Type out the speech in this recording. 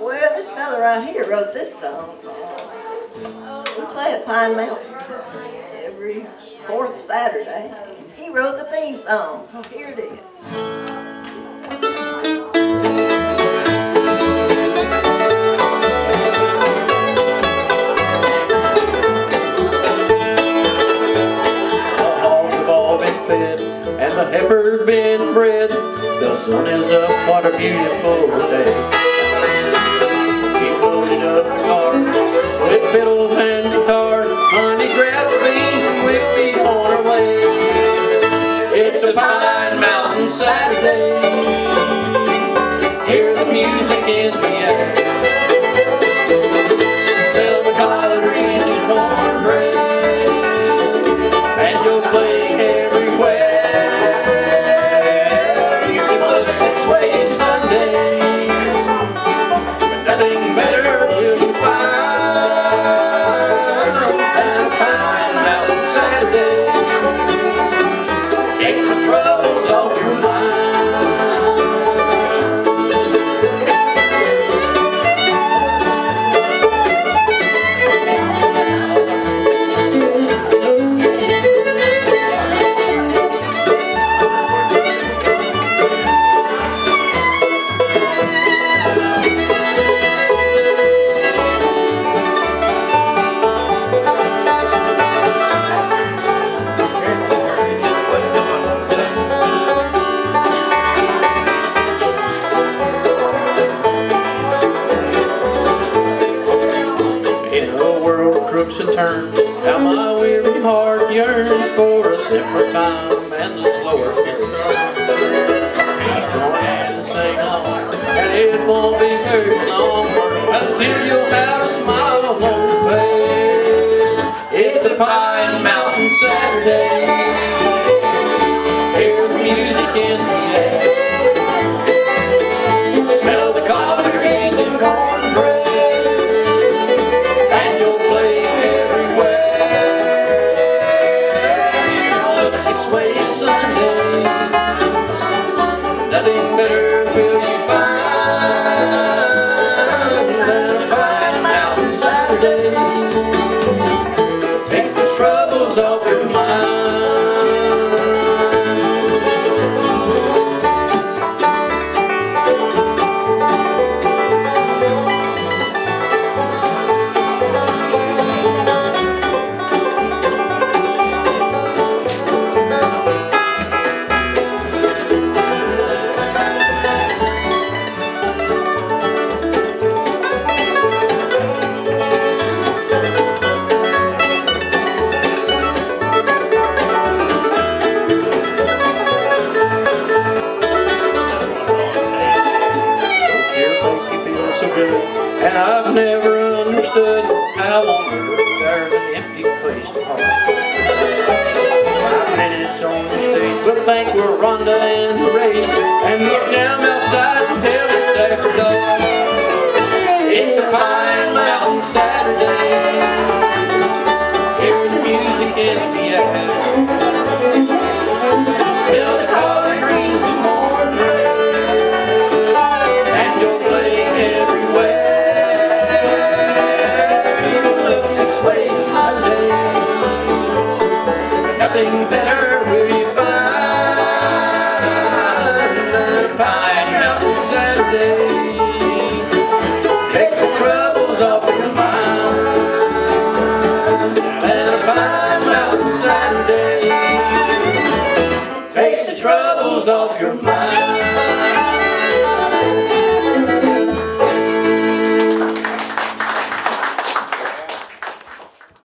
Well, this fella right here wrote this song. We play at Pine Mountain every fourth Saturday. He wrote the theme song, so here it is. The sun is up, what a beautiful day. Keep loading up the car with fiddles and guitars. Honey, and on our way. It's a Pine Mountain Saturday. How my weary heart yearns for a simpler time and the slower start. Just go ahead and sing on, and it won't be very long until you'll have a smile on your face. It's a Pine Mountain Saturday. Look six ways to Sunday. Nothing better will you find than a Pine Mountain Saturday. And I've never understood how on earth there's an empty place to park. Five minutes on the stage, we'll think we're Rhonda and the Rage, Off your mind.